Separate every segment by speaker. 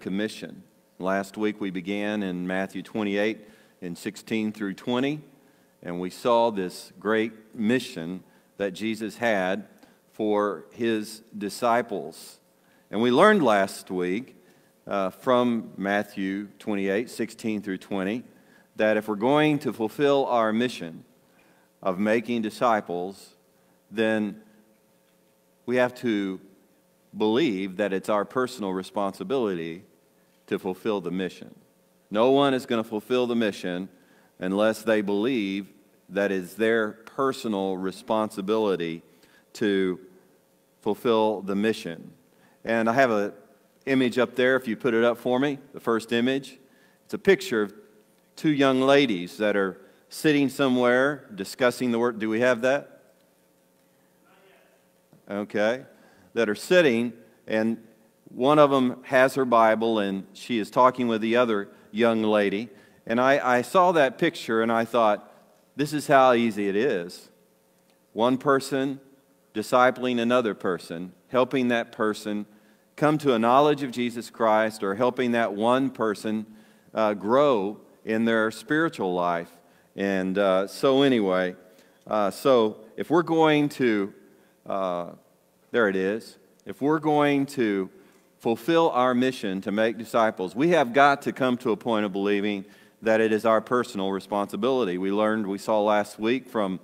Speaker 1: Commission. Last week we began in Matthew 28 and 16 through 20, and we saw this great mission that Jesus had for his disciples. And we learned last week uh, from Matthew 28 16 through 20 that if we're going to fulfill our mission of making disciples, then we have to believe that it's our personal responsibility to fulfill the mission. No one is going to fulfill the mission unless they believe that it's their personal responsibility to fulfill the mission. And I have an image up there, if you put it up for me, the first image. It's a picture of two young ladies that are sitting somewhere discussing the work. Do we have that? Okay. That are sitting, and one of them has her Bible and she is talking with the other young lady. And I, I saw that picture and I thought, this is how easy it is. One person discipling another person, helping that person come to a knowledge of Jesus Christ, or helping that one person uh, grow in their spiritual life. And uh, so, anyway, uh, so if we're going to, uh, there it is, if we're going to fulfill our mission to make disciples, we have got to come to a point of believing that it is our personal responsibility. We learned, we saw last week from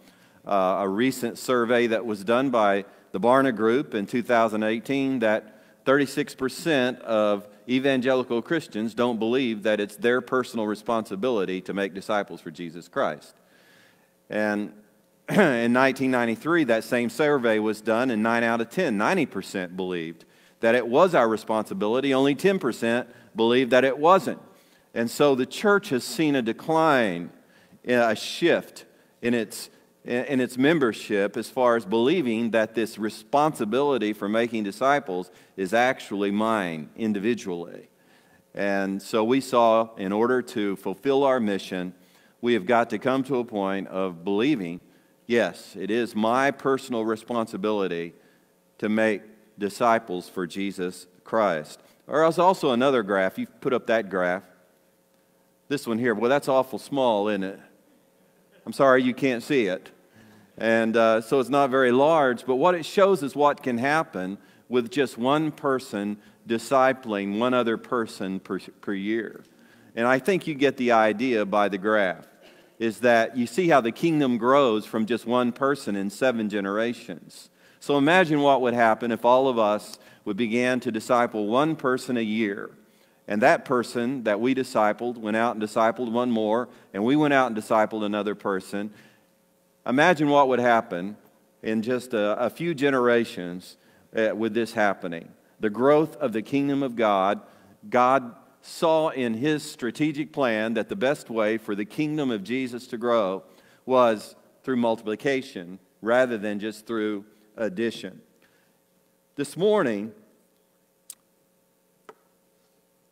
Speaker 1: uh, a recent survey that was done by the Barna Group in 2018 that 36% of evangelical Christians don't believe that it's their personal responsibility to make disciples for Jesus Christ. And in 1993, that same survey was done, and 9 out of 10, 90% believed that it was our responsibility. Only 10% believed that it wasn't. And so the church has seen a decline, eh, a shift in its, eh, in its membership as far as believing that this responsibility for making disciples is actually mine individually. And so we saw, in order to fulfill our mission, we have got to come to a point of believing yes, it is my personal responsibility to make disciples for Jesus Christ. Or else also another graph. You've put up that graph. This one here. Well, that's awful small, isn't it? I'm sorry you can't see it. And uh, so it's not very large, but what it shows is what can happen with just one person discipling one other person per, per year. And I think you get the idea by the graph is that you see how the kingdom grows from just one person in seven generations. So imagine what would happen if all of us would begin to disciple one person a year. And that person that we discipled went out and discipled one more, and we went out and discipled another person. Imagine what would happen in just a, a few generations uh, with this happening. The growth of the kingdom of God, God saw in his strategic plan that the best way for the kingdom of Jesus to grow was through multiplication rather than just through addition. This morning,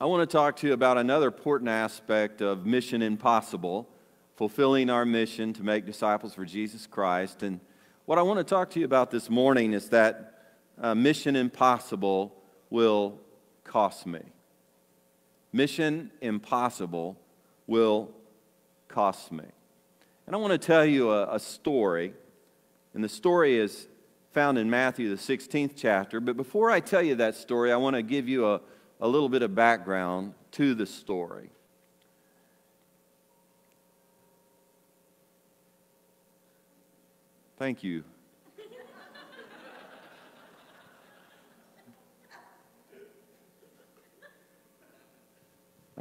Speaker 1: I want to talk to you about another important aspect of Mission Impossible, fulfilling our mission to make disciples for Jesus Christ. And what I want to talk to you about this morning is that uh, Mission Impossible will cost me. Mission Impossible will cost me. And I want to tell you a, a story. And the story is found in Matthew, the 16th chapter. But before I tell you that story, I want to give you a, a little bit of background to the story. Thank you.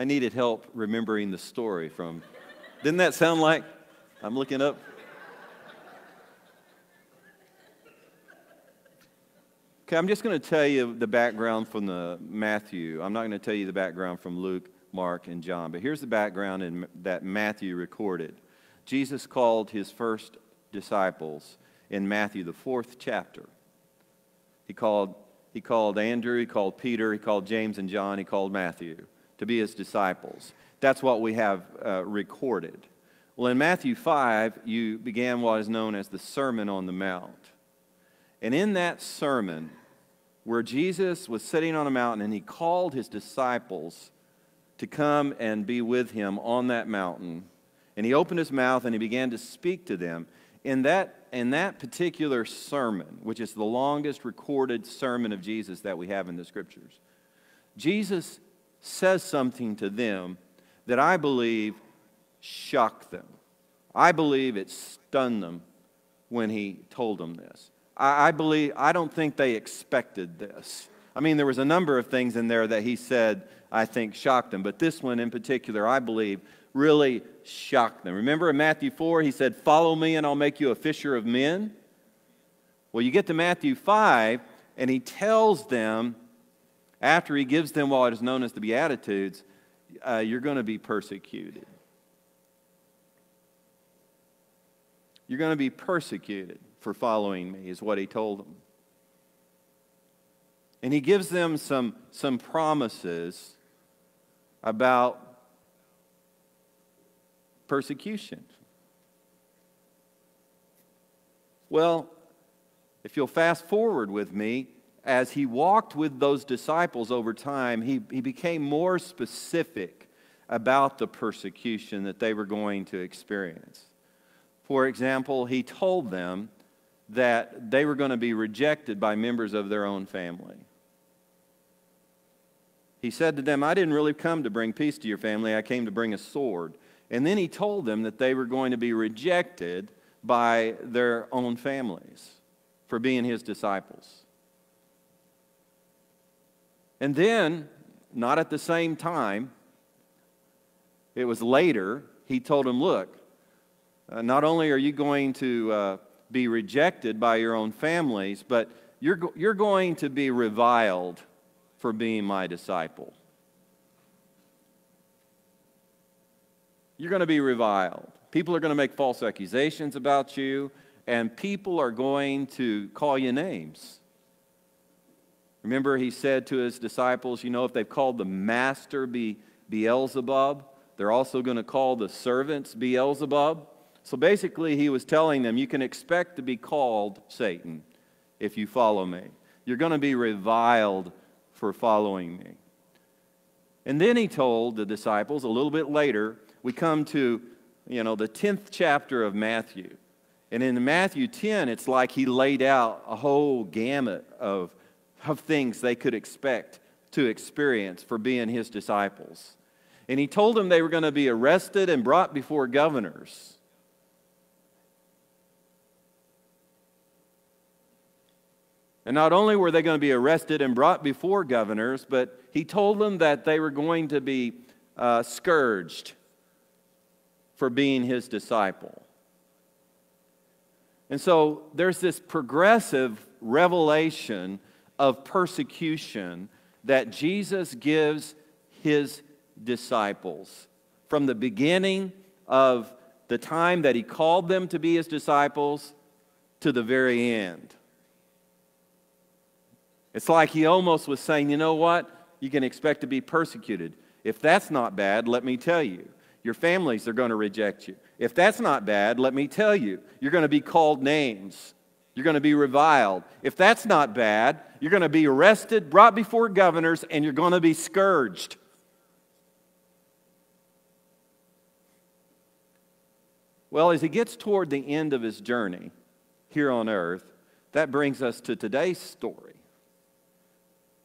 Speaker 1: I needed help remembering the story from. Didn't that sound like I'm looking up? Okay, I'm just going to tell you the background from the Matthew. I'm not going to tell you the background from Luke, Mark, and John, but here's the background in, that Matthew recorded. Jesus called his first disciples in Matthew, the fourth chapter. He called, he called Andrew, he called Peter, he called James and John, he called Matthew to be his disciples. That's what we have uh, recorded. Well, in Matthew 5, you began what is known as the Sermon on the Mount. And in that sermon, where Jesus was sitting on a mountain and he called his disciples to come and be with him on that mountain. And he opened his mouth and he began to speak to them. In that, in that particular sermon, which is the longest recorded sermon of Jesus that we have in the scriptures, Jesus says something to them that I believe shocked them. I believe it stunned them when he told them this. I, I believe, I don't think they expected this. I mean, there was a number of things in there that he said I think shocked them, but this one in particular, I believe, really shocked them. Remember in Matthew 4, he said, Follow me and I'll make you a fisher of men? Well, you get to Matthew 5, and he tells them, after he gives them what is known as the Beatitudes, uh, you're going to be persecuted. You're going to be persecuted for following me, is what he told them. And he gives them some, some promises about persecution. Well, if you'll fast forward with me, as he walked with those disciples over time, he, he became more specific about the persecution that they were going to experience. For example, he told them that they were going to be rejected by members of their own family. He said to them, I didn't really come to bring peace to your family, I came to bring a sword. And then he told them that they were going to be rejected by their own families for being his disciples. And then, not at the same time, it was later, he told him, Look, uh, not only are you going to uh, be rejected by your own families, but you're, go- you're going to be reviled for being my disciple. You're going to be reviled. People are going to make false accusations about you, and people are going to call you names. Remember, he said to his disciples, You know, if they've called the master Be- Beelzebub, they're also going to call the servants Beelzebub. So basically, he was telling them, you can expect to be called Satan if you follow me. You're going to be reviled for following me. And then he told the disciples a little bit later, we come to, you know, the 10th chapter of Matthew. And in Matthew 10, it's like he laid out a whole gamut of, of things they could expect to experience for being his disciples. And he told them they were going to be arrested and brought before governors. And not only were they going to be arrested and brought before governors, but he told them that they were going to be uh, scourged for being his disciple. And so there's this progressive revelation of persecution that Jesus gives his disciples from the beginning of the time that he called them to be his disciples to the very end. It's like he almost was saying, you know what? You can expect to be persecuted. If that's not bad, let me tell you, your families are going to reject you. If that's not bad, let me tell you, you're going to be called names. You're going to be reviled. If that's not bad, you're going to be arrested, brought before governors, and you're going to be scourged. Well, as he gets toward the end of his journey here on earth, that brings us to today's story.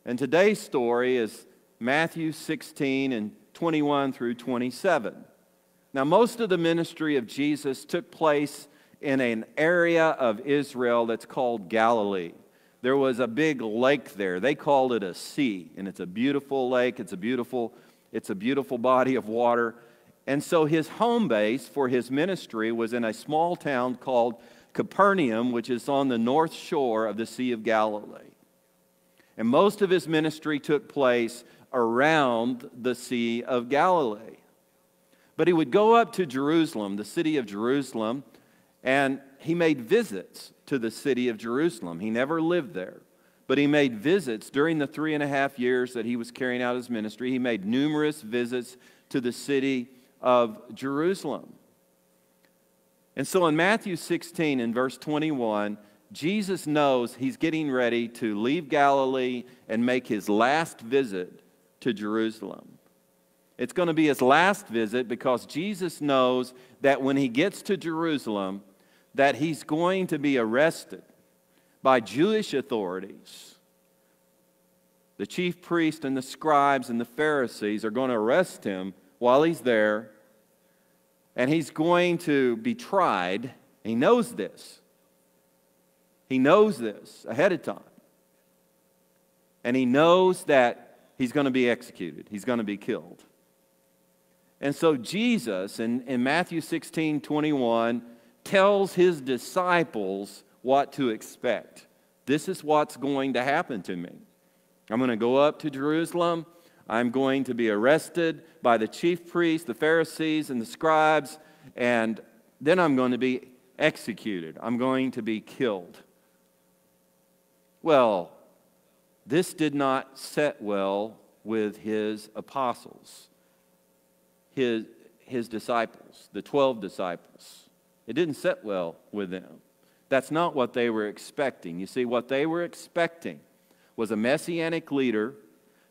Speaker 1: And today's story is Matthew 16 and 21 through 27. Now, most of the ministry of Jesus took place in an area of Israel that's called Galilee. There was a big lake there. They called it a sea, and it's a beautiful lake. It's a beautiful, it's a beautiful body of water. And so his home base for his ministry was in a small town called Capernaum, which is on the north shore of the Sea of Galilee. And most of his ministry took place around the Sea of Galilee. But he would go up to Jerusalem, the city of Jerusalem, and he made visits to the city of Jerusalem. He never lived there, but he made visits during the three and a half years that he was carrying out his ministry. He made numerous visits to the city of Jerusalem. And so in Matthew 16, in verse 21, Jesus knows he's getting ready to leave Galilee and make his last visit to Jerusalem. It's going to be his last visit because Jesus knows that when he gets to Jerusalem that he's going to be arrested by Jewish authorities. The chief priest and the scribes and the Pharisees are going to arrest him while he's there and he's going to be tried. He knows this. He knows this ahead of time. And he knows that he's going to be executed, he's going to be killed. And so Jesus, in, in Matthew 16 21, tells his disciples what to expect. This is what's going to happen to me. I'm going to go up to Jerusalem. I'm going to be arrested by the chief priests, the Pharisees, and the scribes, and then I'm going to be executed. I'm going to be killed. Well, this did not set well with his apostles, his, his disciples, the 12 disciples. It didn't set well with them. That's not what they were expecting. You see, what they were expecting was a messianic leader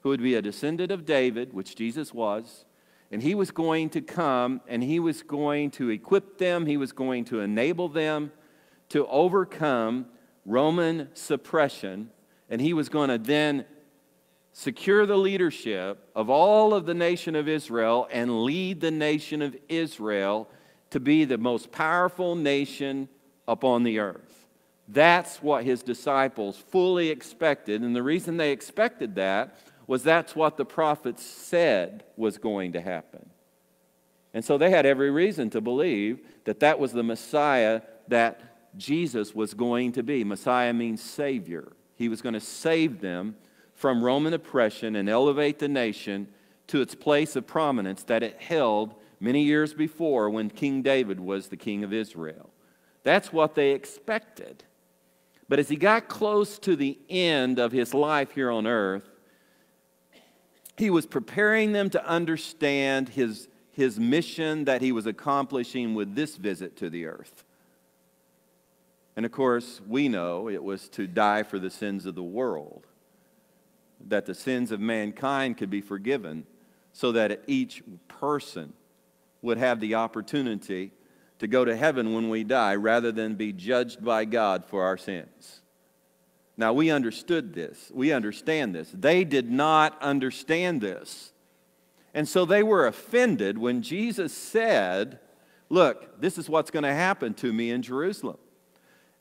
Speaker 1: who would be a descendant of David, which Jesus was, and he was going to come and he was going to equip them, he was going to enable them to overcome Roman suppression, and he was going to then secure the leadership of all of the nation of Israel and lead the nation of Israel to be the most powerful nation upon the earth. That's what his disciples fully expected. And the reason they expected that was that's what the prophets said was going to happen. And so they had every reason to believe that that was the Messiah that Jesus was going to be. Messiah means Savior. He was going to save them from Roman oppression and elevate the nation to its place of prominence that it held many years before when King David was the king of Israel. That's what they expected. But as he got close to the end of his life here on earth, he was preparing them to understand his, his mission that he was accomplishing with this visit to the earth. And of course, we know it was to die for the sins of the world, that the sins of mankind could be forgiven, so that each person would have the opportunity to go to heaven when we die rather than be judged by God for our sins. Now, we understood this. We understand this. They did not understand this. And so they were offended when Jesus said, Look, this is what's going to happen to me in Jerusalem.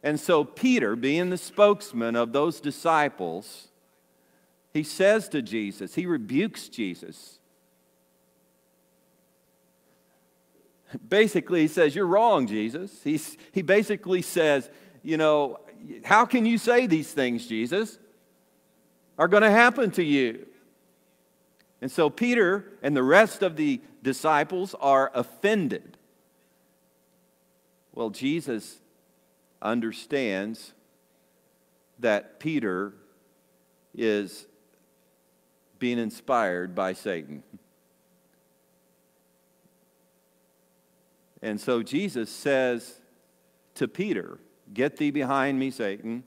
Speaker 1: And so Peter, being the spokesman of those disciples, he says to Jesus, he rebukes Jesus. Basically, he says, You're wrong, Jesus. He's, he basically says, You know, how can you say these things, Jesus, are going to happen to you? And so Peter and the rest of the disciples are offended. Well, Jesus understands that Peter is being inspired by Satan. And so Jesus says to Peter, Get thee behind me, Satan.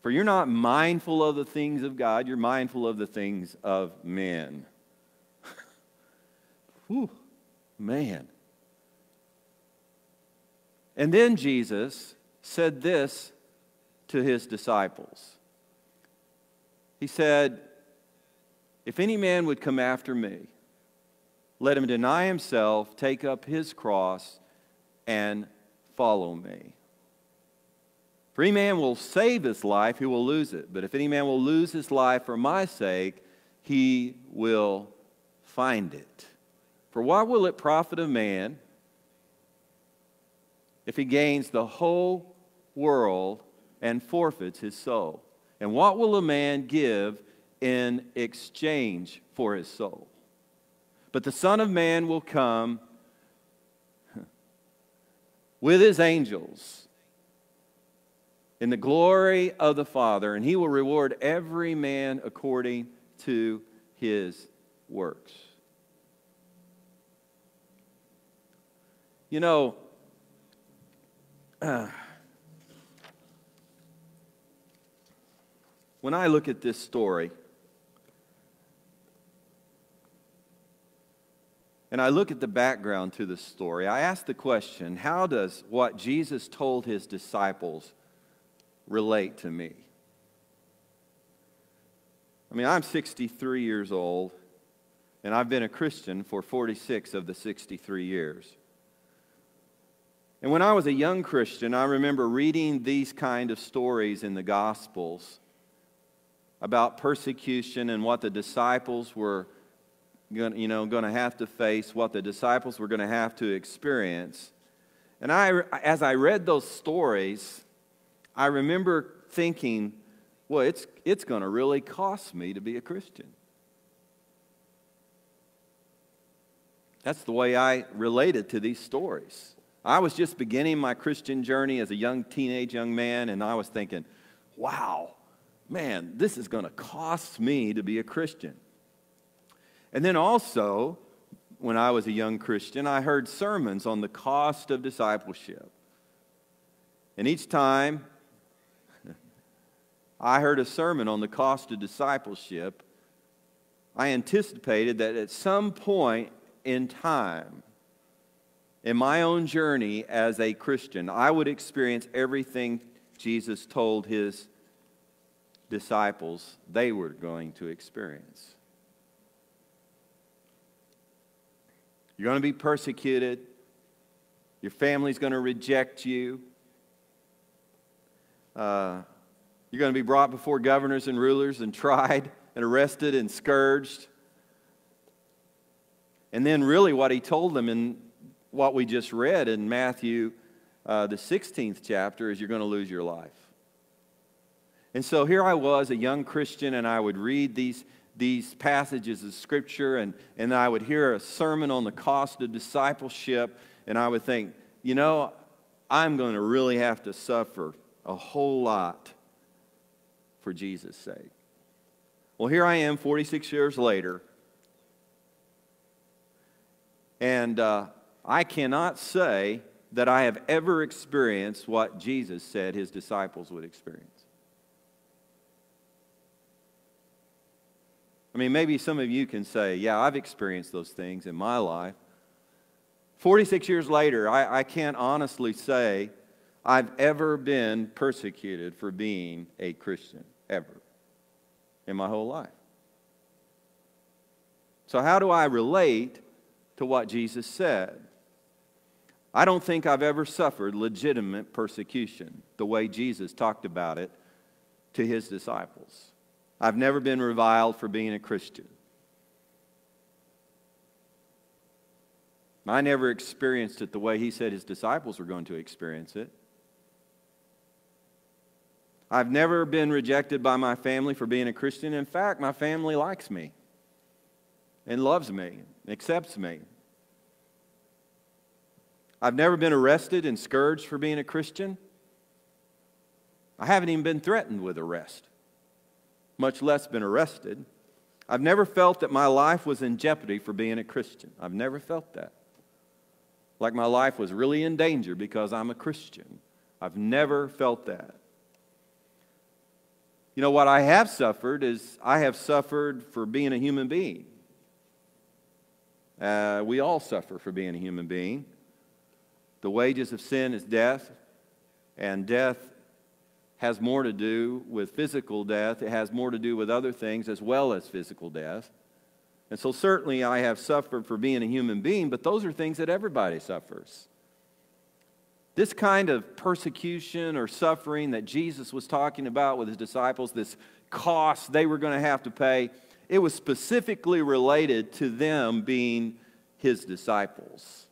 Speaker 1: For you're not mindful of the things of God, you're mindful of the things of men. Whew, man. And then Jesus said this to his disciples. He said, If any man would come after me, let him deny himself, take up his cross, and follow me. For any man will save his life, he will lose it. But if any man will lose his life for my sake, he will find it. For what will it profit a man if he gains the whole world and forfeits his soul? And what will a man give in exchange for his soul? But the Son of Man will come with his angels in the glory of the Father, and he will reward every man according to his works. You know, uh, when I look at this story, and I look at the background to the story, I ask the question how does what Jesus told his disciples relate to me? I mean, I'm 63 years old, and I've been a Christian for 46 of the 63 years. And when I was a young Christian, I remember reading these kind of stories in the Gospels about persecution and what the disciples were going, you know, going to have to face, what the disciples were going to have to experience. And I, as I read those stories, I remember thinking, well, it's, it's going to really cost me to be a Christian. That's the way I related to these stories. I was just beginning my Christian journey as a young teenage young man, and I was thinking, wow, man, this is going to cost me to be a Christian. And then also, when I was a young Christian, I heard sermons on the cost of discipleship. And each time I heard a sermon on the cost of discipleship, I anticipated that at some point in time, in my own journey as a Christian, I would experience everything Jesus told his disciples they were going to experience. You're going to be persecuted. Your family's going to reject you. Uh, you're going to be brought before governors and rulers and tried and arrested and scourged. And then, really, what he told them in what we just read in Matthew, uh, the 16th chapter, is you're going to lose your life. And so here I was, a young Christian, and I would read these, these passages of Scripture, and, and I would hear a sermon on the cost of discipleship, and I would think, you know, I'm going to really have to suffer a whole lot for Jesus' sake. Well, here I am 46 years later, and uh, I cannot say that I have ever experienced what Jesus said his disciples would experience. I mean, maybe some of you can say, Yeah, I've experienced those things in my life. 46 years later, I, I can't honestly say I've ever been persecuted for being a Christian, ever, in my whole life. So, how do I relate to what Jesus said? I don't think I've ever suffered legitimate persecution the way Jesus talked about it to his disciples. I've never been reviled for being a Christian. I never experienced it the way he said his disciples were going to experience it. I've never been rejected by my family for being a Christian. In fact, my family likes me and loves me, and accepts me. I've never been arrested and scourged for being a Christian. I haven't even been threatened with arrest much less been arrested. I've never felt that my life was in jeopardy for being a Christian. I've never felt that. Like my life was really in danger because I'm a Christian. I've never felt that. You know, what I have suffered is I have suffered for being a human being. Uh, we all suffer for being a human being. The wages of sin is death, and death has more to do with physical death. It has more to do with other things as well as physical death. And so, certainly, I have suffered for being a human being, but those are things that everybody suffers. This kind of persecution or suffering that Jesus was talking about with his disciples, this cost they were going to have to pay, it was specifically related to them being his disciples.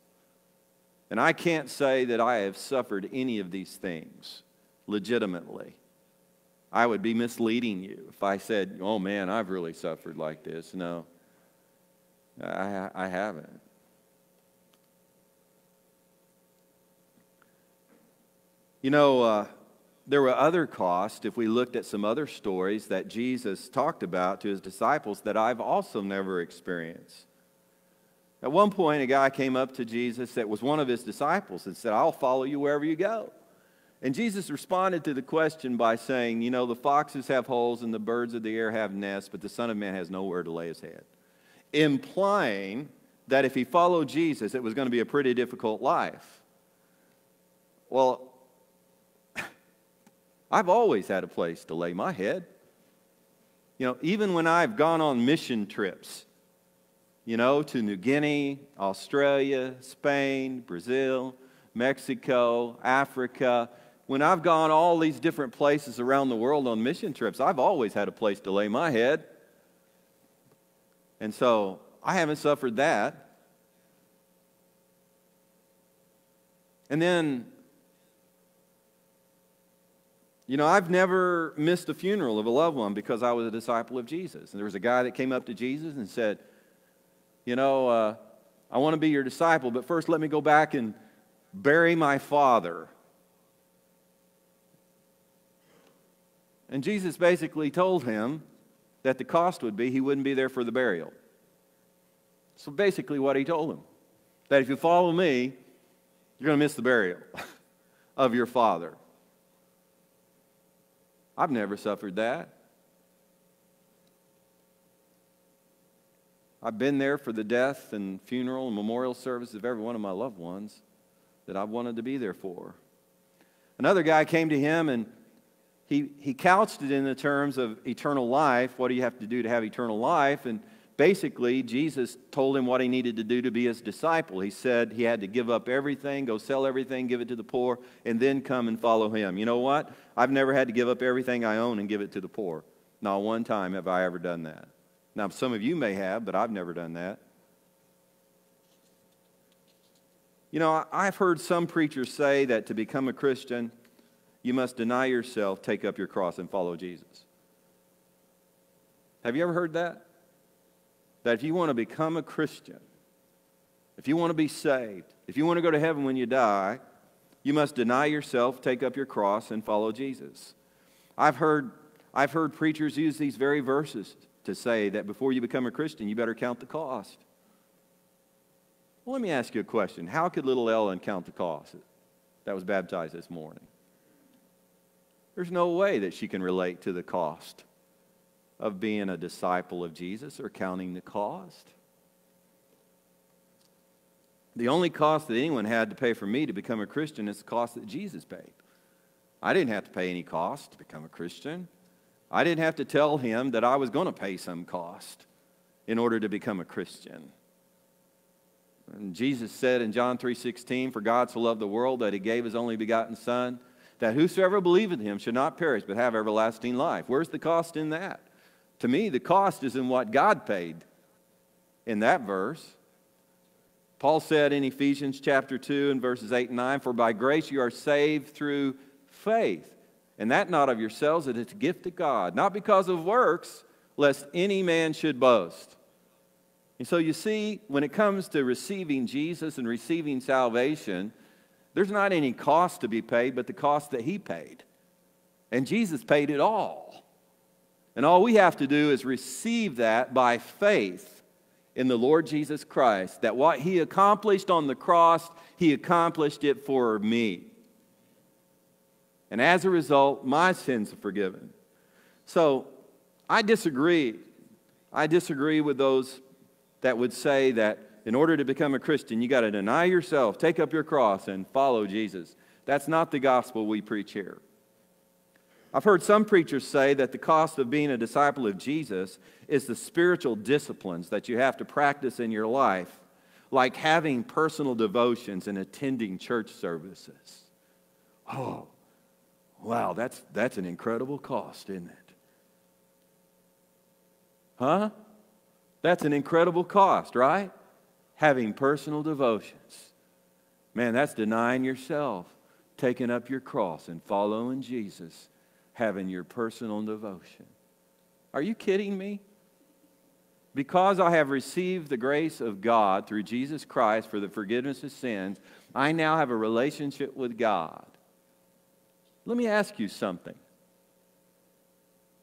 Speaker 1: And I can't say that I have suffered any of these things legitimately. I would be misleading you if I said, oh man, I've really suffered like this. No, I, I haven't. You know, uh, there were other costs, if we looked at some other stories that Jesus talked about to his disciples that I've also never experienced. At one point, a guy came up to Jesus that was one of his disciples and said, I'll follow you wherever you go. And Jesus responded to the question by saying, You know, the foxes have holes and the birds of the air have nests, but the Son of Man has nowhere to lay his head. Implying that if he followed Jesus, it was going to be a pretty difficult life. Well, I've always had a place to lay my head. You know, even when I've gone on mission trips, you know, to New Guinea, Australia, Spain, Brazil, Mexico, Africa, when I've gone all these different places around the world on mission trips, I've always had a place to lay my head. And so I haven't suffered that. And then, you know, I've never missed a funeral of a loved one because I was a disciple of Jesus. And there was a guy that came up to Jesus and said, You know, uh, I want to be your disciple, but first let me go back and bury my father. And Jesus basically told him that the cost would be he wouldn't be there for the burial. So basically, what he told him that if you follow me, you're going to miss the burial of your father. I've never suffered that. I've been there for the death and funeral and memorial service of every one of my loved ones that I've wanted to be there for. Another guy came to him and he, he couched it in the terms of eternal life. What do you have to do to have eternal life? And basically, Jesus told him what he needed to do to be his disciple. He said he had to give up everything, go sell everything, give it to the poor, and then come and follow him. You know what? I've never had to give up everything I own and give it to the poor. Not one time have I ever done that. Now, some of you may have, but I've never done that. You know, I've heard some preachers say that to become a Christian, you must deny yourself, take up your cross, and follow Jesus. Have you ever heard that? That if you want to become a Christian, if you want to be saved, if you want to go to heaven when you die, you must deny yourself, take up your cross, and follow Jesus. I've heard, I've heard preachers use these very verses to say that before you become a Christian, you better count the cost. Well, let me ask you a question. How could little Ellen count the cost that was baptized this morning? There's no way that she can relate to the cost of being a disciple of Jesus or counting the cost. The only cost that anyone had to pay for me to become a Christian is the cost that Jesus paid. I didn't have to pay any cost to become a Christian. I didn't have to tell him that I was going to pay some cost in order to become a Christian. And Jesus said in John 3:16, "For God so loved the world that he gave his only begotten son, that whosoever believeth in him should not perish but have everlasting life. Where's the cost in that? To me, the cost is in what God paid in that verse. Paul said in Ephesians chapter 2 and verses 8 and 9, For by grace you are saved through faith, and that not of yourselves, it is a gift of God, not because of works, lest any man should boast. And so you see, when it comes to receiving Jesus and receiving salvation, there's not any cost to be paid but the cost that He paid. And Jesus paid it all. And all we have to do is receive that by faith in the Lord Jesus Christ, that what He accomplished on the cross, He accomplished it for me. And as a result, my sins are forgiven. So I disagree. I disagree with those that would say that in order to become a Christian, you got to deny yourself, take up your cross, and follow Jesus. That's not the gospel we preach here. I've heard some preachers say that the cost of being a disciple of Jesus is the spiritual disciplines that you have to practice in your life, like having personal devotions and attending church services. Oh, wow, that's, that's an incredible cost, isn't it? Huh? That's an incredible cost, right? Having personal devotions. Man, that's denying yourself, taking up your cross, and following Jesus, having your personal devotion. Are you kidding me? Because I have received the grace of God through Jesus Christ for the forgiveness of sins, I now have a relationship with God. Let me ask you something.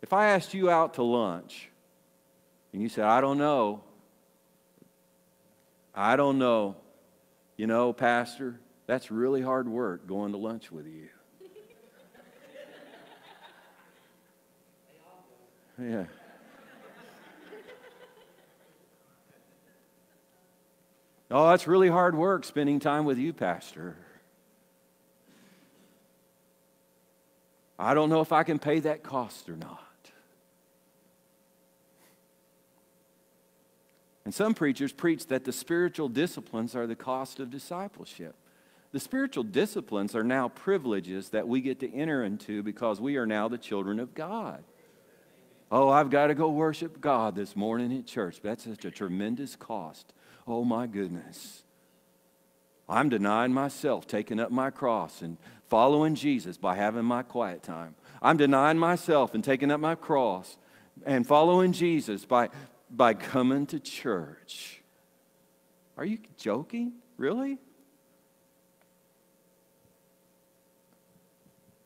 Speaker 1: If I asked you out to lunch and you said, I don't know, I don't know. You know, Pastor, that's really hard work going to lunch with you. Yeah. Oh, that's really hard work spending time with you, Pastor. I don't know if I can pay that cost or not. And some preachers preach that the spiritual disciplines are the cost of discipleship. The spiritual disciplines are now privileges that we get to enter into because we are now the children of God. Oh, I've got to go worship God this morning at church. That's such a tremendous cost. Oh, my goodness. I'm denying myself, taking up my cross, and following Jesus by having my quiet time. I'm denying myself and taking up my cross and following Jesus by, by coming to church. Are you joking? Really?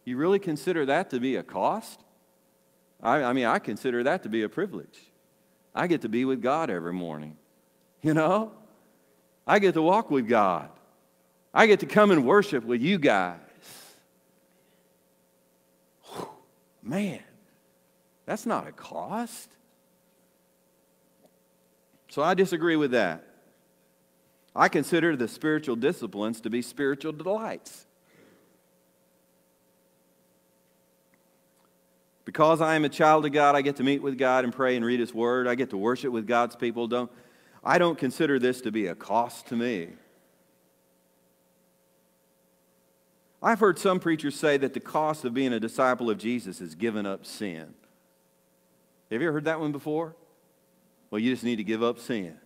Speaker 1: You really consider that to be a cost? I, I mean, I consider that to be a privilege. I get to be with God every morning. You know? I get to walk with God. I get to come and worship with you guys. Whew, man, that's not a cost. So I disagree with that. I consider the spiritual disciplines to be spiritual delights. Because I am a child of God, I get to meet with God and pray and read His Word. I get to worship with God's people. Don't, I don't consider this to be a cost to me. I've heard some preachers say that the cost of being a disciple of Jesus is giving up sin. Have you ever heard that one before? Well, you just need to give up sin.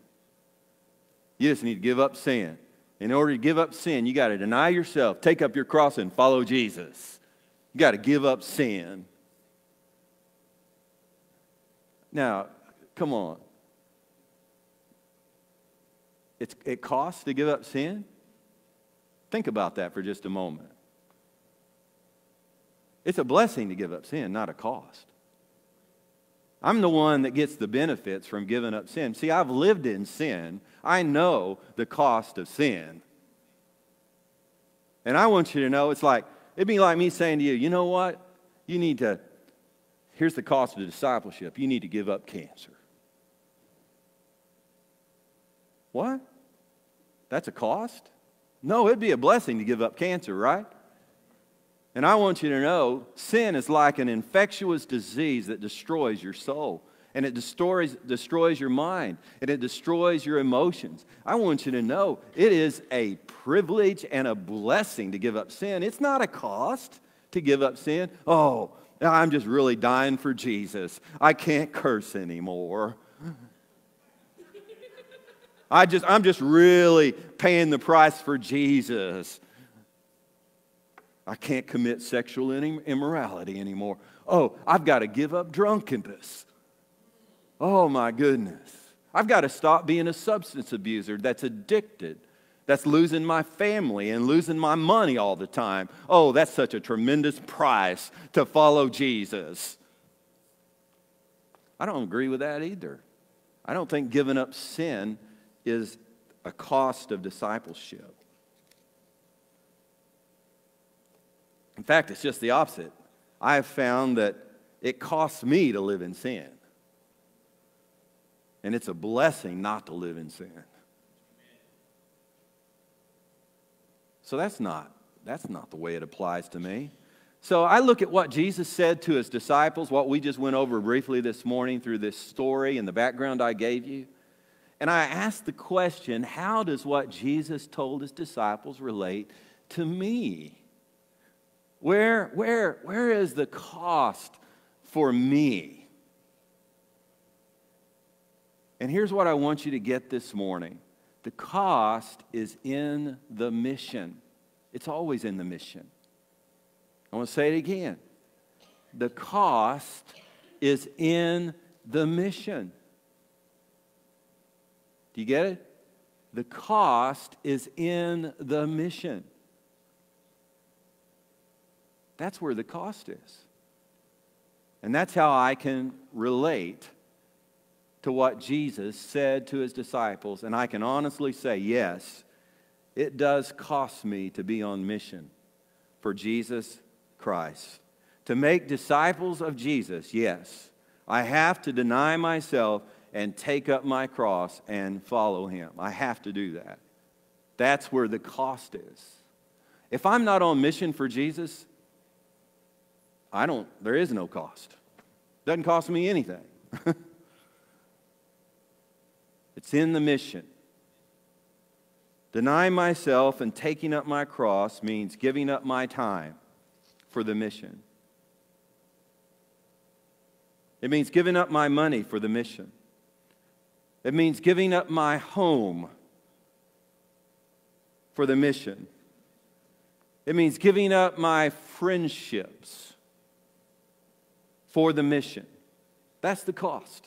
Speaker 1: You just need to give up sin. In order to give up sin, you got to deny yourself, take up your cross, and follow Jesus. You got to give up sin. Now, come on. It's, it costs to give up sin? Think about that for just a moment. It's a blessing to give up sin, not a cost. I'm the one that gets the benefits from giving up sin. See, I've lived in sin. I know the cost of sin. And I want you to know it's like, it'd be like me saying to you, you know what? You need to Here's the cost of the discipleship you need to give up cancer. What? That's a cost? No, it'd be a blessing to give up cancer, right? And I want you to know sin is like an infectious disease that destroys your soul. And it destroys, destroys your mind. And it destroys your emotions. I want you to know it is a privilege and a blessing to give up sin. It's not a cost to give up sin. Oh, I'm just really dying for Jesus. I can't curse anymore. I just, I'm just really paying the price for Jesus. I can't commit sexual immorality anymore. Oh, I've got to give up drunkenness. Oh, my goodness. I've got to stop being a substance abuser that's addicted that's losing my family and losing my money all the time. Oh, that's such a tremendous price to follow Jesus. I don't agree with that either. I don't think giving up sin is a cost of discipleship. In fact, it's just the opposite. I have found that it costs me to live in sin. And it's a blessing not to live in sin. So that's not, that's not the way it applies to me. So I look at what Jesus said to his disciples, what we just went over briefly this morning through this story and the background I gave you. And I ask the question how does what Jesus told his disciples relate to me? Where, where, where is the cost for me? And here's what I want you to get this morning the cost is in the mission. It's always in the mission. I want to say it again. The cost is in the mission. Do you get it? The cost is in the mission. That's where the cost is. And that's how I can relate to what Jesus said to his disciples. And I can honestly say, yes, it does cost me to be on mission for Jesus Christ. To make disciples of Jesus, yes, I have to deny myself and take up my cross and follow him. I have to do that. That's where the cost is. If I'm not on mission for Jesus, I don't, there is no cost. Doesn't cost me anything. it's in the mission. Denying myself and taking up my cross means giving up my time for the mission. It means giving up my money for the mission. It means giving up my home for the mission. It means giving up my friendships for the mission. That's the cost.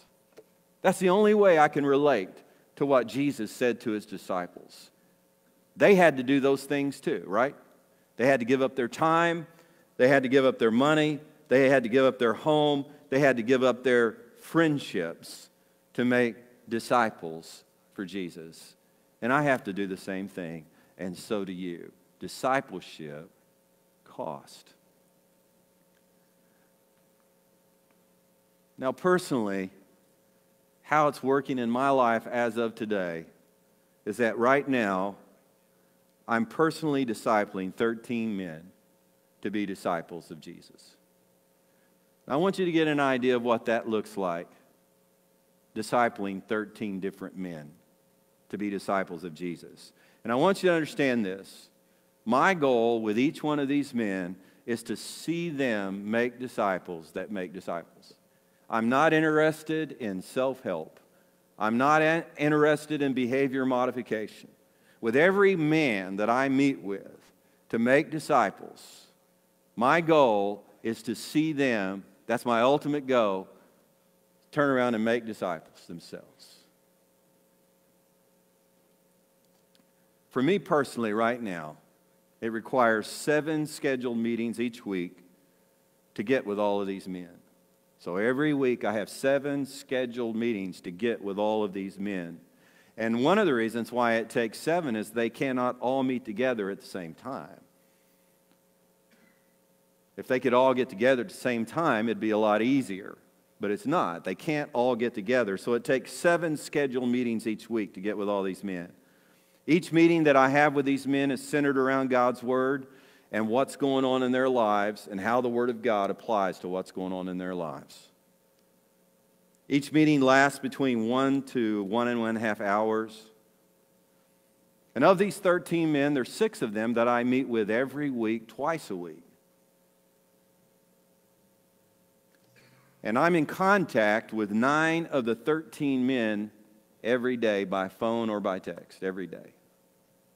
Speaker 1: That's the only way I can relate to what Jesus said to his disciples. They had to do those things too, right? They had to give up their time, they had to give up their money, they had to give up their home, they had to give up their friendships to make disciples for Jesus. And I have to do the same thing, and so do you. Discipleship cost. Now, personally, how it's working in my life as of today is that right now, I'm personally discipling 13 men to be disciples of Jesus. I want you to get an idea of what that looks like discipling 13 different men to be disciples of Jesus. And I want you to understand this. My goal with each one of these men is to see them make disciples that make disciples. I'm not interested in self help, I'm not interested in behavior modification. With every man that I meet with to make disciples, my goal is to see them, that's my ultimate goal, turn around and make disciples themselves. For me personally, right now, it requires seven scheduled meetings each week to get with all of these men. So every week I have seven scheduled meetings to get with all of these men. And one of the reasons why it takes seven is they cannot all meet together at the same time. If they could all get together at the same time, it'd be a lot easier but it's not. They can't all get together. So it takes seven scheduled meetings each week to get with all these men. Each meeting that I have with these men is centered around God's Word and what's going on in their lives and how the Word of God applies to what's going on in their lives. Each meeting lasts between one to one and one and a half hours. And of these 13 men, there's six of them that I meet with every week, twice a week. And I'm in contact with nine of the 13 men every day by phone or by text, every day.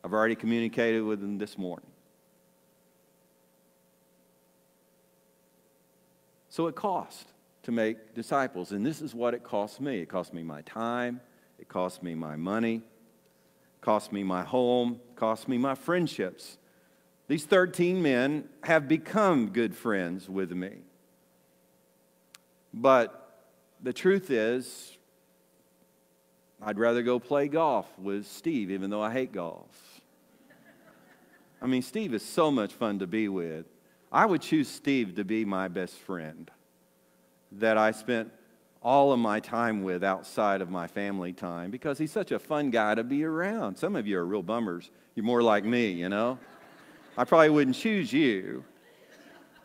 Speaker 1: I've already communicated with them this morning. So it costs to make disciples. And this is what it costs me it costs me my time, it costs me my money, it costs me my home, it costs me my friendships. These 13 men have become good friends with me. But the truth is, I'd rather go play golf with Steve, even though I hate golf. I mean, Steve is so much fun to be with. I would choose Steve to be my best friend that I spent all of my time with outside of my family time because he's such a fun guy to be around. Some of you are real bummers. You're more like me, you know? I probably wouldn't choose you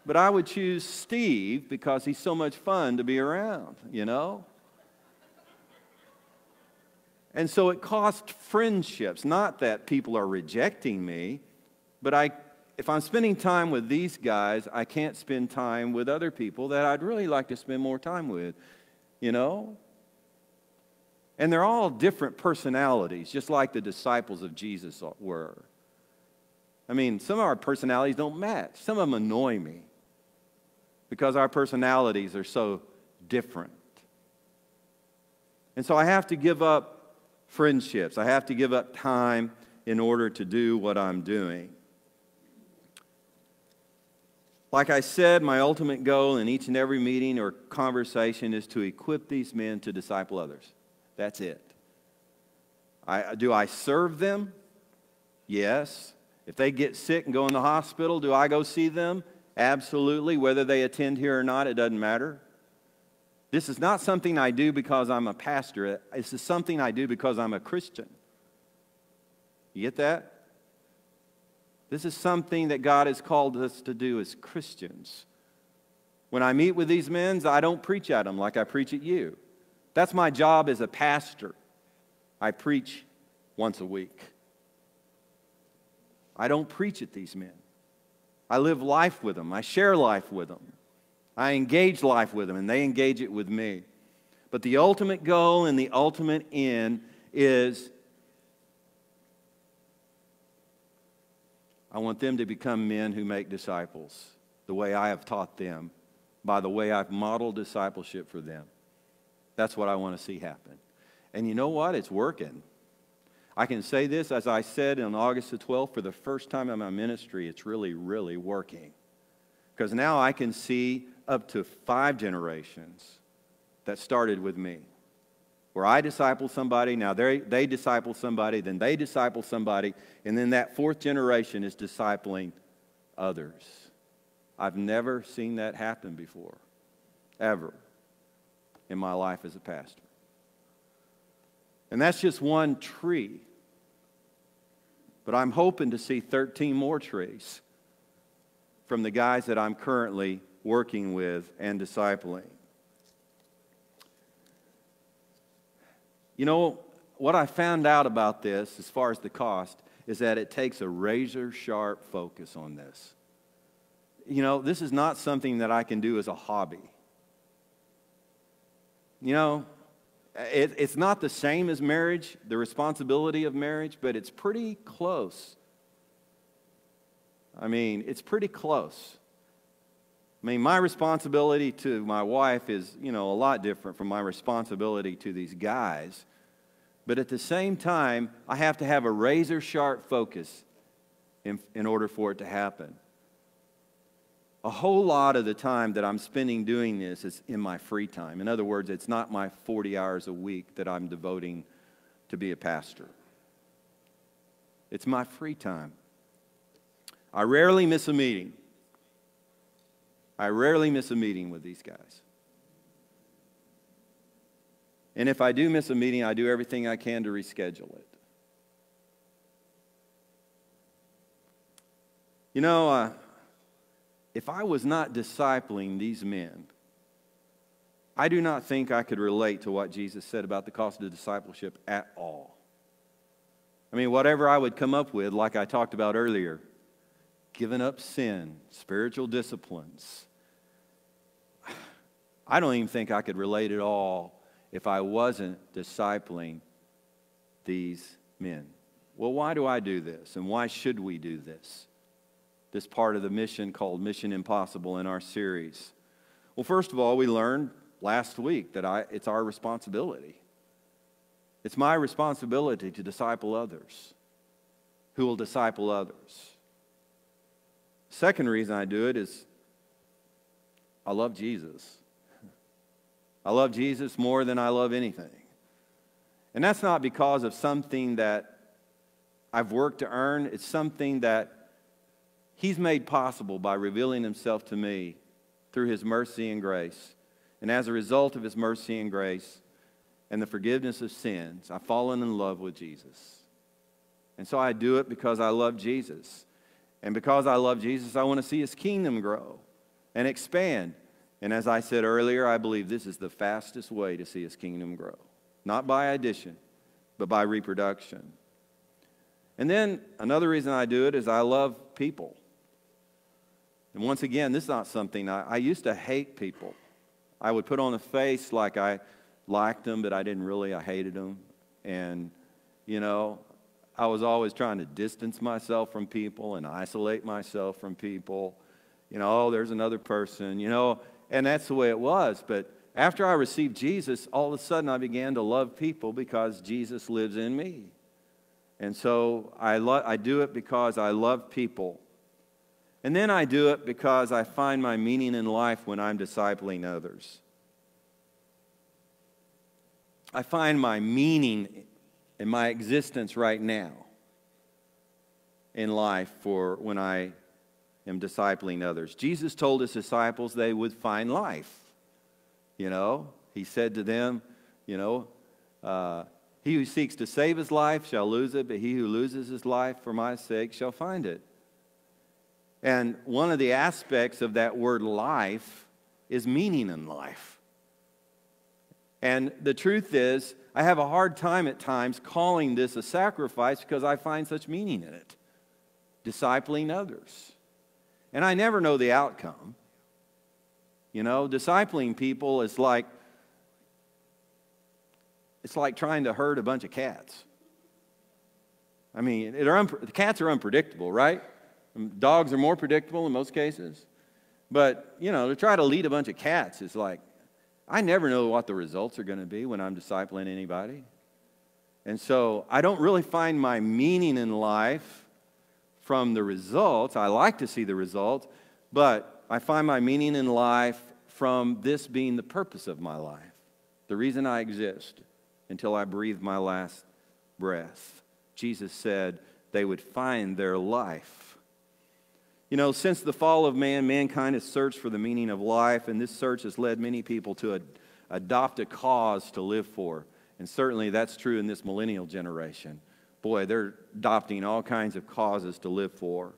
Speaker 1: but I would choose Steve because he's so much fun to be around, you know? And so it cost friendships. Not that people are rejecting me, but I, if I'm spending time with these guys, I can't spend time with other people that I'd really like to spend more time with, you know? And they're all different personalities, just like the disciples of Jesus were. I mean, some of our personalities don't match, some of them annoy me because our personalities are so different. And so I have to give up friendships, I have to give up time in order to do what I'm doing. Like I said, my ultimate goal in each and every meeting or conversation is to equip these men to disciple others. That's it. I, do I serve them? Yes. If they get sick and go in the hospital, do I go see them? Absolutely. Whether they attend here or not, it doesn't matter. This is not something I do because I'm a pastor. This is something I do because I'm a Christian. You get that? This is something that God has called us to do as Christians. When I meet with these men, I don't preach at them like I preach at you. That's my job as a pastor. I preach once a week. I don't preach at these men. I live life with them. I share life with them. I engage life with them, and they engage it with me. But the ultimate goal and the ultimate end is I want them to become men who make disciples the way I have taught them, by the way I've modeled discipleship for them. That's what I want to see happen. And you know what? It's working. I can say this, as I said on August the 12th, for the first time in my ministry, it's really, really working. Because now I can see up to five generations that started with me. Where I disciple somebody, now they, they disciple somebody, then they disciple somebody, and then that fourth generation is discipling others. I've never seen that happen before, ever, in my life as a pastor. And that's just one tree. But I'm hoping to see 13 more trees from the guys that I'm currently working with and discipling. You know, what I found out about this, as far as the cost, is that it takes a razor sharp focus on this. You know, this is not something that I can do as a hobby. You know, it, it's not the same as marriage, the responsibility of marriage, but it's pretty close. I mean, it's pretty close. I mean, my responsibility to my wife is, you know, a lot different from my responsibility to these guys. But at the same time, I have to have a razor sharp focus in, in order for it to happen a whole lot of the time that I'm spending doing this is in my free time. In other words, it's not my 40 hours a week that I'm devoting to be a pastor. It's my free time. I rarely miss a meeting. I rarely miss a meeting with these guys. And if I do miss a meeting, I do everything I can to reschedule it. You know, uh, if I was not discipling these men, I do not think I could relate to what Jesus said about the cost of discipleship at all. I mean, whatever I would come up with, like I talked about earlier, giving up sin, spiritual disciplines, I don't even think I could relate at all if I wasn't discipling these men. Well, why do I do this? And why should we do this? this part of the mission called Mission Impossible in our series? Well, first of all, we learned last week that I, it's our responsibility. It's my responsibility to disciple others who will disciple others. Second reason I do it is I love Jesus. I love Jesus more than I love anything. And that's not because of something that I've worked to earn, it's something that He's made possible by revealing himself to me through his mercy and grace. And as a result of his mercy and grace and the forgiveness of sins, I've fallen in love with Jesus. And so I do it because I love Jesus. And because I love Jesus, I want to see his kingdom grow and expand. And as I said earlier, I believe this is the fastest way to see his kingdom grow. Not by addition, but by reproduction. And then another reason I do it is I love people. And once again, this is not something I, I used to hate people. I would put on a face like I liked them, but I didn't really. I hated them. And, you know, I was always trying to distance myself from people and isolate myself from people. You know, oh, there's another person, you know, and that's the way it was. But after I received Jesus, all of a sudden I began to love people because Jesus lives in me. And so I, lo- I do it because I love people. And then I do it because I find my meaning in life when I'm discipling others. I find my meaning in my existence right now in life for when I am discipling others. Jesus told his disciples they would find life. You know, he said to them, You know, uh, he who seeks to save his life shall lose it, but he who loses his life for my sake shall find it. And one of the aspects of that word life is meaning in life. And the truth is, I have a hard time at times calling this a sacrifice because I find such meaning in it, discipling others. And I never know the outcome. You know, discipling people is like it's like trying to herd a bunch of cats. I mean, the cats are unpredictable, right? Um, dogs are more predictable in most cases. But, you know, to try to lead a bunch of cats is like, I never know what the results are going to be when I'm discipling anybody. And so I don't really find my meaning in life from the results. I like to see the results, but I find my meaning in life from this being the purpose of my life, the reason I exist until I breathe my last breath. Jesus said they would find their life you know, since the fall of man, mankind has searched for the meaning of life, and this search has led many people to adopt a cause to live for. And certainly that's true in this millennial generation. Boy, they're adopting all kinds of causes to live for.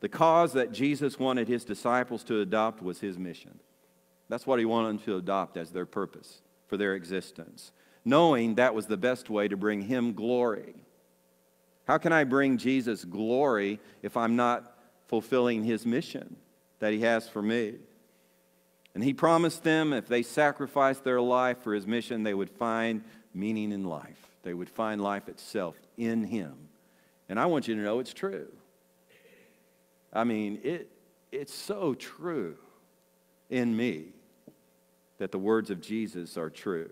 Speaker 1: The cause that Jesus wanted his disciples to adopt was his mission. That's what he wanted them to adopt as their purpose for their existence, knowing that was the best way to bring him glory. How can I bring Jesus glory if I'm not fulfilling his mission that he has for me. And he promised them if they sacrificed their life for his mission, they would find meaning in life. They would find life itself in him. And I want you to know it's true. I mean, it, it's so true in me that the words of Jesus are true.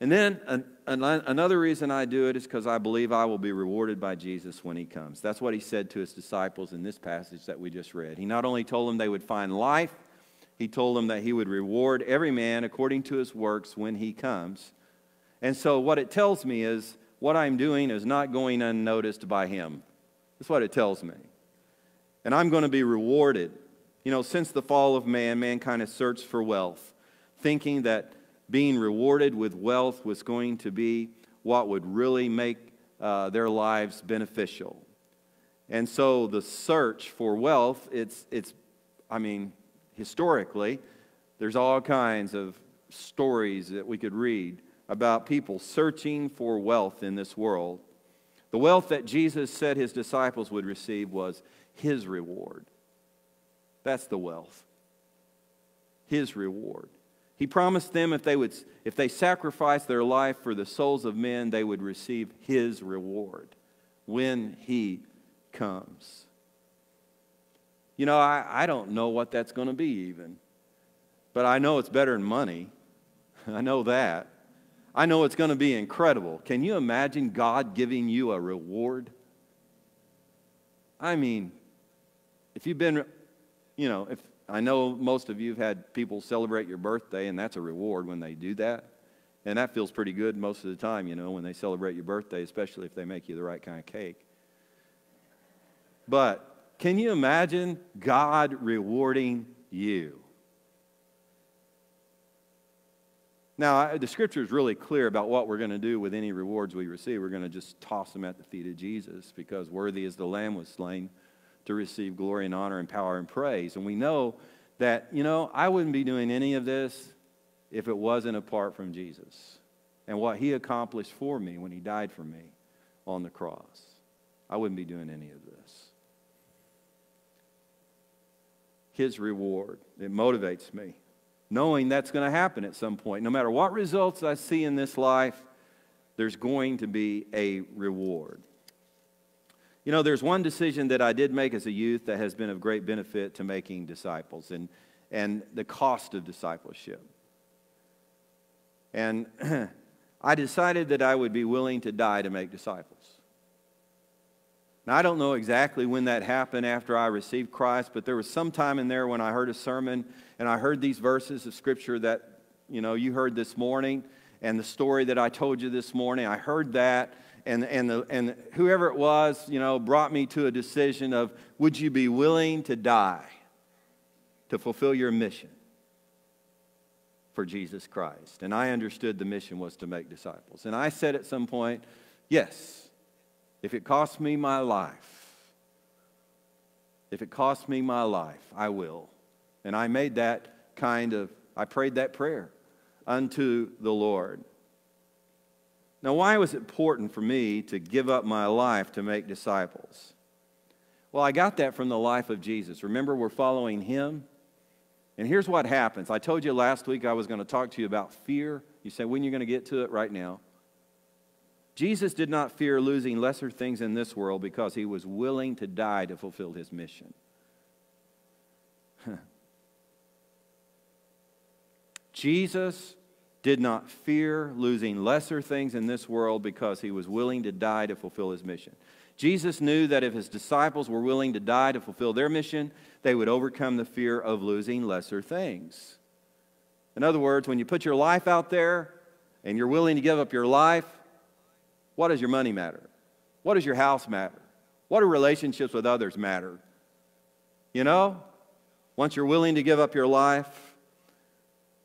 Speaker 1: And then an, an, another reason I do it is because I believe I will be rewarded by Jesus when he comes. That's what he said to his disciples in this passage that we just read. He not only told them they would find life, he told them that he would reward every man according to his works when he comes. And so, what it tells me is what I'm doing is not going unnoticed by him. That's what it tells me. And I'm going to be rewarded. You know, since the fall of man, mankind has searched for wealth, thinking that being rewarded with wealth was going to be what would really make uh, their lives beneficial. And so the search for wealth, it's, it's, I mean, historically, there's all kinds of stories that we could read about people searching for wealth in this world. The wealth that Jesus said his disciples would receive was his reward. That's the wealth. His reward. He promised them if they, would, if they sacrificed their life for the souls of men, they would receive his reward when he comes. You know, I, I don't know what that's going to be even, but I know it's better than money. I know that. I know it's going to be incredible. Can you imagine God giving you a reward? I mean, if you've been, you know, if I know most of you have had people celebrate your birthday, and that's a reward when they do that. And that feels pretty good most of the time, you know, when they celebrate your birthday, especially if they make you the right kind of cake. But can you imagine God rewarding you? Now, the scripture is really clear about what we're going to do with any rewards we receive. We're going to just toss them at the feet of Jesus because worthy is the Lamb was slain to receive glory and honor and power and praise. And we know that, you know, I wouldn't be doing any of this if it wasn't apart from Jesus and what he accomplished for me when he died for me on the cross. I wouldn't be doing any of this. His reward, it motivates me, knowing that's going to happen at some point. No matter what results I see in this life, there's going to be a reward. You know, there's one decision that I did make as a youth that has been of great benefit to making disciples and, and the cost of discipleship. And I decided that I would be willing to die to make disciples. Now, I don't know exactly when that happened after I received Christ, but there was some time in there when I heard a sermon and I heard these verses of Scripture that, you know, you heard this morning and the story that I told you this morning. I heard that and, and, the, and whoever it was, you know, brought me to a decision of would you be willing to die to fulfill your mission for Jesus Christ. And I understood the mission was to make disciples. And I said at some point, yes, if it costs me my life, if it costs me my life, I will. And I made that kind of, I prayed that prayer unto the Lord. Now, why was it important for me to give up my life to make disciples? Well, I got that from the life of Jesus. Remember, we're following him. And here's what happens. I told you last week I was going to talk to you about fear. You say, when are you going to get to it? Right now. Jesus did not fear losing lesser things in this world because he was willing to die to fulfill his mission. Jesus did not fear losing lesser things in this world because he was willing to die to fulfill his mission. Jesus knew that if his disciples were willing to die to fulfill their mission, they would overcome the fear of losing lesser things. In other words, when you put your life out there and you're willing to give up your life, what does your money matter? What does your house matter? What do relationships with others matter? You know, once you're willing to give up your life,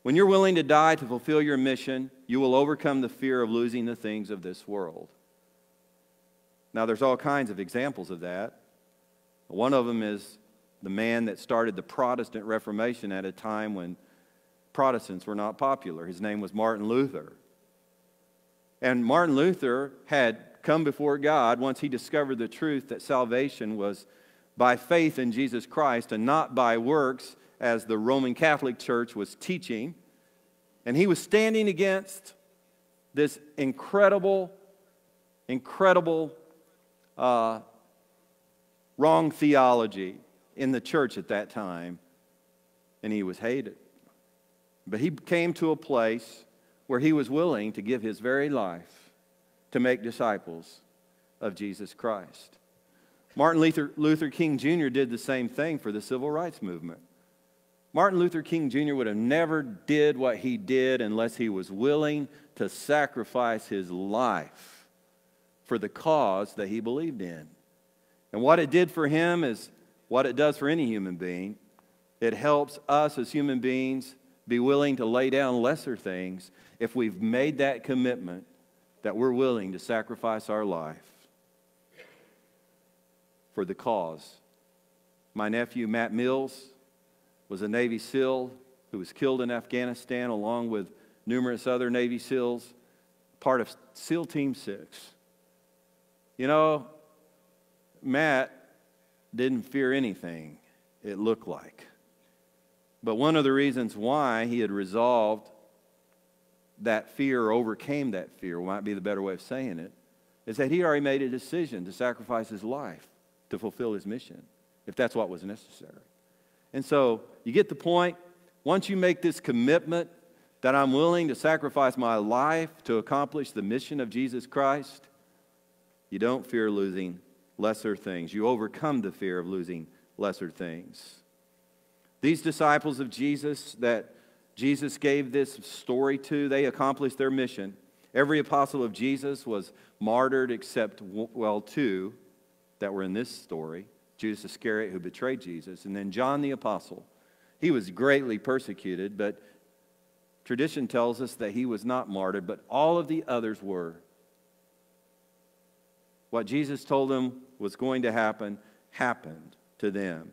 Speaker 1: when you're willing to die to fulfill your mission, you will overcome the fear of losing the things of this world. Now, there's all kinds of examples of that. One of them is the man that started the Protestant Reformation at a time when Protestants were not popular. His name was Martin Luther. And Martin Luther had come before God once he discovered the truth that salvation was by faith in Jesus Christ and not by works, as the Roman Catholic Church was teaching. And he was standing against this incredible, incredible uh, wrong theology in the church at that time, and he was hated. But he came to a place where he was willing to give his very life to make disciples of Jesus Christ. Martin Luther, Luther King Jr. did the same thing for the civil rights movement. Martin Luther King Jr. would have never did what he did unless he was willing to sacrifice his life for the cause that he believed in. And what it did for him is what it does for any human being. It helps us as human beings be willing to lay down lesser things if we've made that commitment that we're willing to sacrifice our life for the cause. My nephew, Matt Mills, was a Navy SEAL who was killed in Afghanistan along with numerous other Navy SEALs, part of SEAL Team 6. You know, Matt didn't fear anything, it looked like. But one of the reasons why he had resolved that fear or overcame that fear, might be the better way of saying it, is that he already made a decision to sacrifice his life to fulfill his mission, if that's what was necessary. And so you get the point. Once you make this commitment that I'm willing to sacrifice my life to accomplish the mission of Jesus Christ, you don't fear losing lesser things. You overcome the fear of losing lesser things. These disciples of Jesus that Jesus gave this story to, they accomplished their mission. Every apostle of Jesus was martyred except, well, two that were in this story Judas Iscariot, who betrayed Jesus, and then John the apostle. He was greatly persecuted, but tradition tells us that he was not martyred, but all of the others were. What Jesus told them was going to happen happened to them.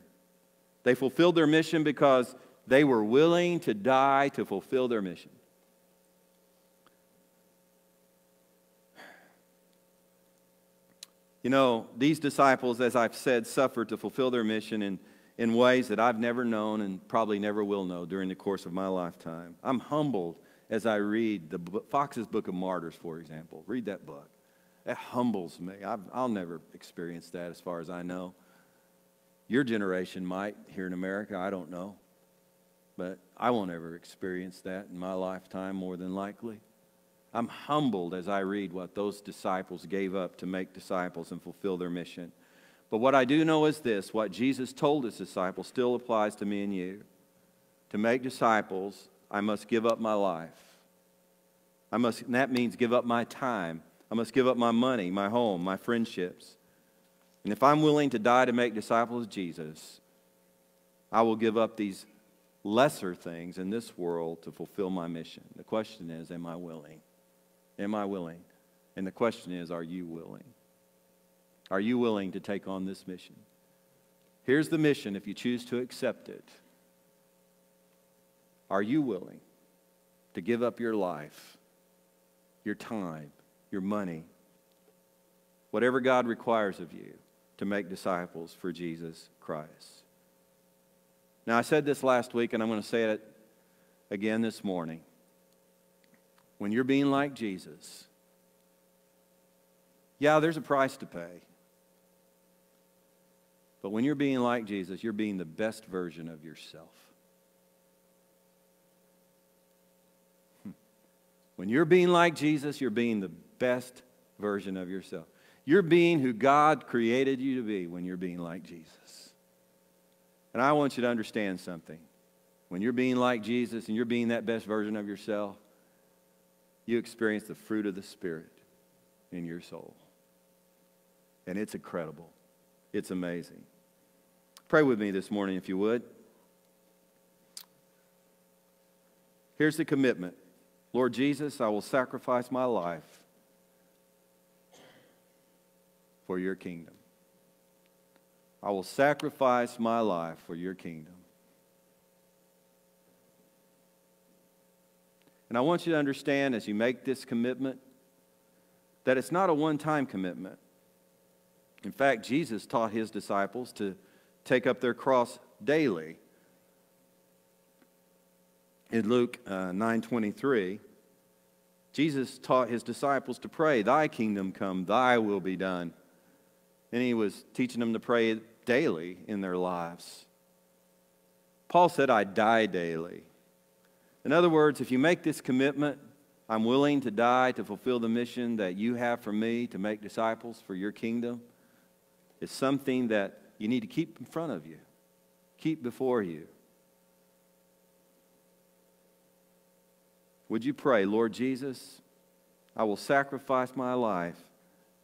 Speaker 1: They fulfilled their mission because they were willing to die to fulfill their mission. You know, these disciples, as I've said, suffered to fulfill their mission in, in ways that I've never known and probably never will know during the course of my lifetime. I'm humbled as I read the Foxe's Book of Martyrs, for example. Read that book. That humbles me. i will never experience that as far as I know. Your generation might here in America, I don't know. But I won't ever experience that in my lifetime, more than likely. I'm humbled as I read what those disciples gave up to make disciples and fulfill their mission. But what I do know is this what Jesus told his disciples still applies to me and you. To make disciples, I must give up my life. I must, that means give up my time. I must give up my money, my home, my friendships. And if I'm willing to die to make disciples of Jesus, I will give up these lesser things in this world to fulfill my mission. The question is, am I willing? Am I willing? And the question is, are you willing? Are you willing to take on this mission? Here's the mission if you choose to accept it. Are you willing to give up your life, your time, your money, whatever God requires of you to make disciples for Jesus Christ? Now, I said this last week, and I'm going to say it again this morning. When you're being like Jesus, yeah, there's a price to pay. But when you're being like Jesus, you're being the best version of yourself. Hmm. When you're being like Jesus, you're being the best version of yourself. You're being who God created you to be when you're being like Jesus. And I want you to understand something. When you're being like Jesus and you're being that best version of yourself, you experience the fruit of the Spirit in your soul. And it's incredible. It's amazing. Pray with me this morning, if you would. Here's the commitment Lord Jesus, I will sacrifice my life for your kingdom. I will sacrifice my life for your kingdom. And I want you to understand as you make this commitment that it's not a one time commitment. In fact, Jesus taught his disciples to take up their cross daily. In Luke uh, 9:23, Jesus taught his disciples to pray, "Thy kingdom come, thy will be done." And he was teaching them to pray daily in their lives. Paul said, "I die daily." In other words, if you make this commitment, I'm willing to die to fulfill the mission that you have for me to make disciples for your kingdom it's something that you need to keep in front of you, keep before you. Would you pray, Lord Jesus, I will sacrifice my life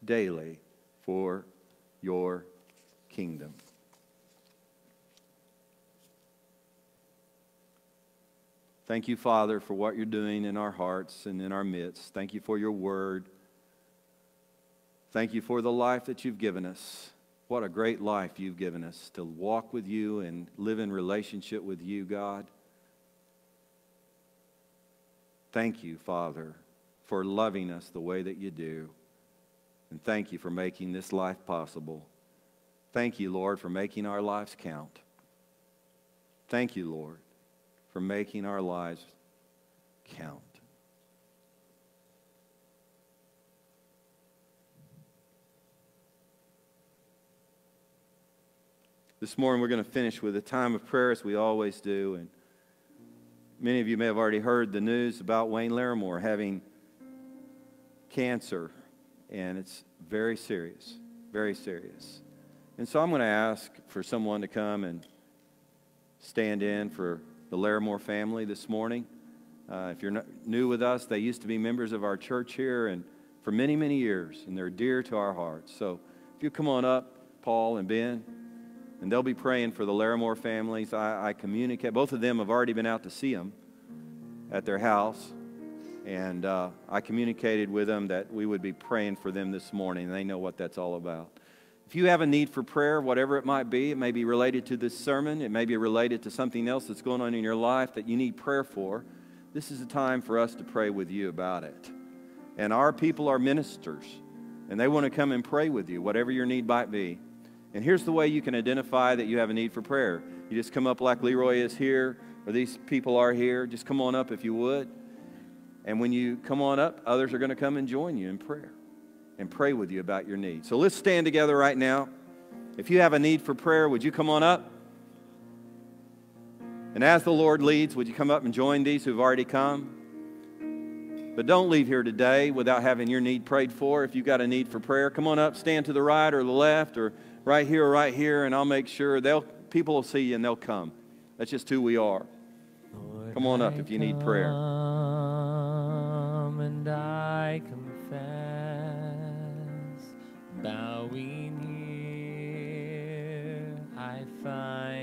Speaker 1: daily for your kingdom. Thank you, Father, for what you're doing in our hearts and in our midst. Thank you for your word. Thank you for the life that you've given us. What a great life you've given us to walk with you and live in relationship with you, God. Thank you, Father, for loving us the way that you do. And thank you for making this life possible. Thank you, Lord, for making our lives count. Thank you, Lord, for making our lives count. This morning we're going to finish with a time of prayer as we always do. And many of you may have already heard the news about Wayne Larimore having cancer, and it's very serious, very serious. And so I'm going to ask for someone to come and stand in for the Larimore family this morning. Uh, if you're new with us, they used to be members of our church here and for many, many years, and they're dear to our hearts. So if you come on up, Paul and Ben and they'll be praying for the Larimore families. I, I, communicate. Both of them have already been out to see them at their house, and uh, I communicated with them that we would be praying for them this morning. They know what that's all about. If you have a need for prayer, whatever it might be, it may be related to this sermon, it may be related to something else that's going on in your life that you need prayer for. This is a time for us to pray with you about it. And our people are ministers, and they want to come and pray with you, whatever your need might be. And here's the way you can identify that you have a need for prayer. You just come up like Leroy is here, or these people are here. Just come on up if you would. And when you come on up, others are going to come and join you in prayer and pray with you about your need. So let's stand together right now. If you have a need for prayer, would you come on up? And as the Lord leads, would you come up and join these who've already come? But don't leave here today without having your need prayed for. If you've got a need for prayer, come on up, stand to the right or the left or right here or right here, and I'll make sure they'll people will see you and they'll come. That's just who we are. Lord, come on up if you need prayer. Bowing here, I find.